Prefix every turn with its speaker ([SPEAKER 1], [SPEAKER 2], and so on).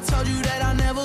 [SPEAKER 1] I told you that I never.